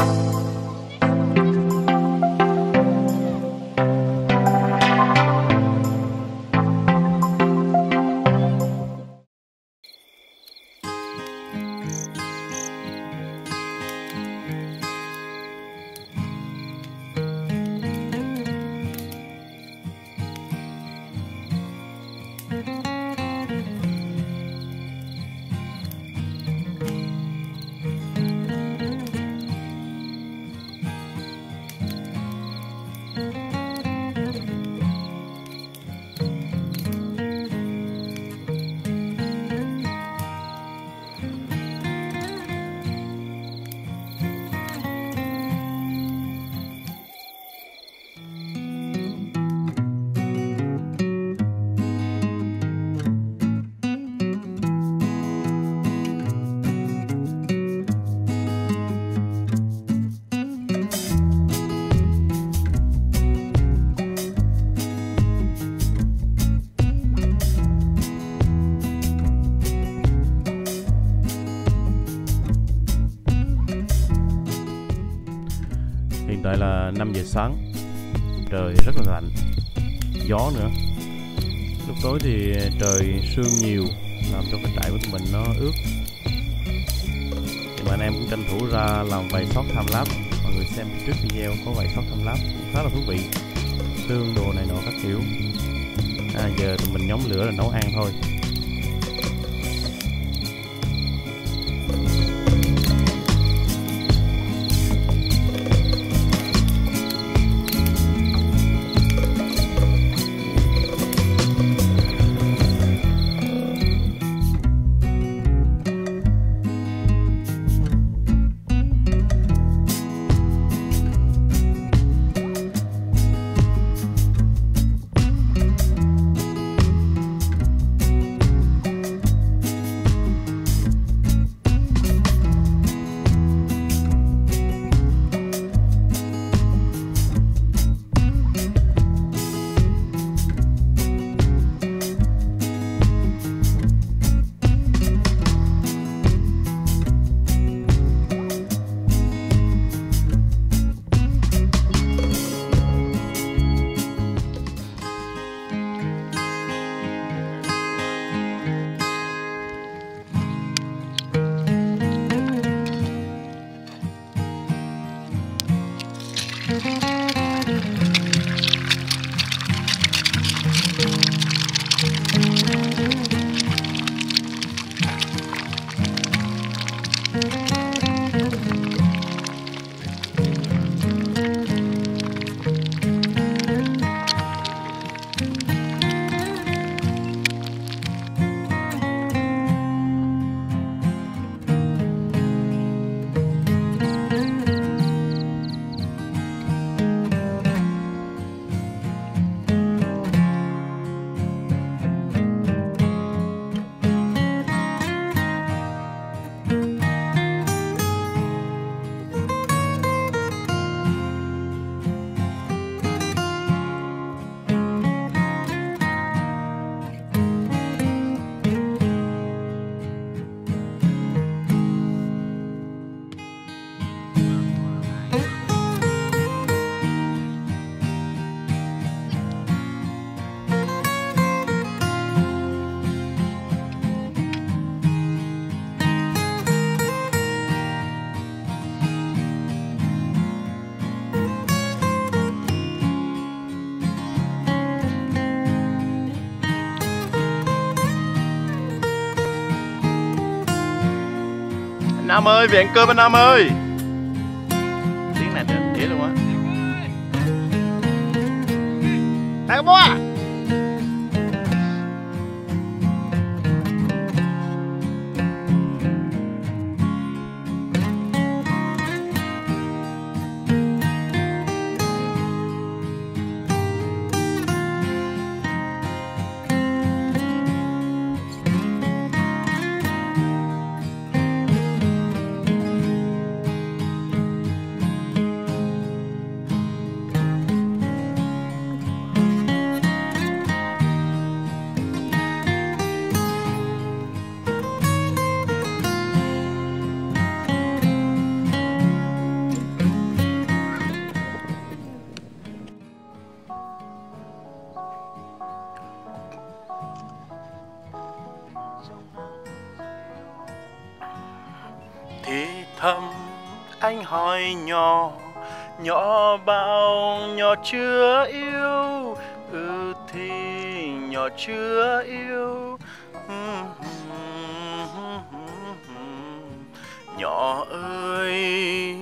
Bye. Hiện tại là 5 giờ sáng Trời rất là lạnh Gió nữa. Lúc tối thì trời sương nhiều Làm cho cái trại của tụi mình nó ướt. Thì mà anh em cũng tranh thủ ra làm vài shot tham lapse mọi người xem trước video có vài shot tham lapse khá là thú vị. Tương đồ này nọ các kiểu. À, giờ tụi mình nhóm lửa là nấu ăn thôi. Nam ơi, về ăn cơm anh Nam ơi. Tiếng này trên đĩa luôn á. Tao bố à. thầm, anh hỏi nhỏ nhỏ bao nhỏ chưa yêu? Ừ thì nhỏ chưa yêu. Nhỏ ơi.